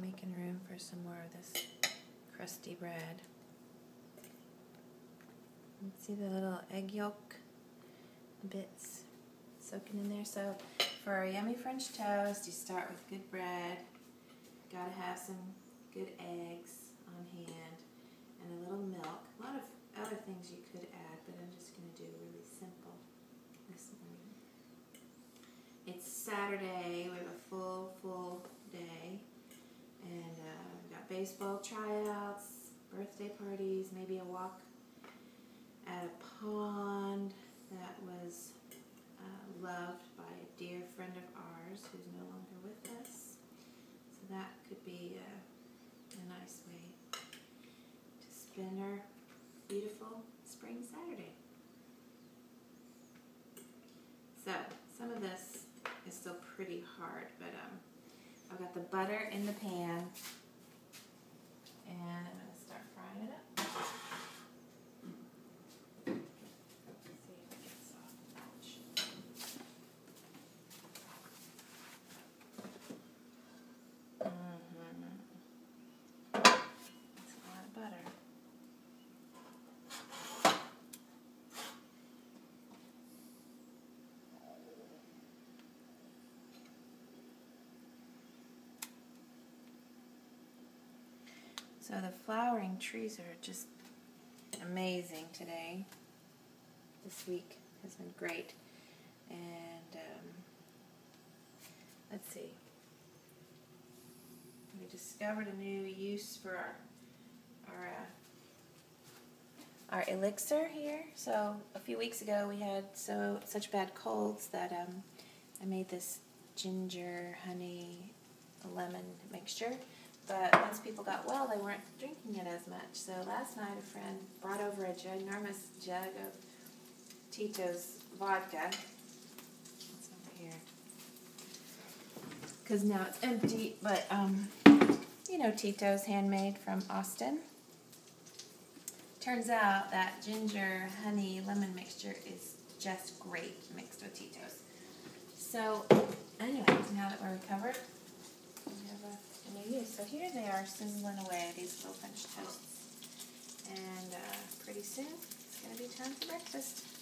making room for some more of this crusty bread. See the little egg yolk bits soaking in there. So for a yummy French toast, you start with good bread. Gotta have some good eggs on hand and a little milk. A lot of other things you could add, but I'm just gonna do really simple this morning. It's Saturday. We have a full, full baseball tryouts, birthday parties, maybe a walk at a pond that was uh, loved by a dear friend of ours who's no longer with us. So that could be a, a nice way to spend our beautiful spring Saturday. So some of this is still pretty hard, but um, I've got the butter in the pan and I'm going to start frying it up. So the flowering trees are just amazing today. This week has been great. And um, let's see. We discovered a new use for our our uh, our elixir here. So a few weeks ago we had so such bad colds that um, I made this ginger, honey, lemon mixture but once people got well, they weren't drinking it as much. So last night, a friend brought over a ginormous jug of Tito's vodka. It's over here. Because now it's empty, but, um, you know, Tito's handmade from Austin. Turns out that ginger, honey, lemon mixture is just great mixed with Tito's. So, anyway, now that we're recovered, So here they are sizzling away, these little French toasts. And uh, pretty soon, it's going to be time for breakfast.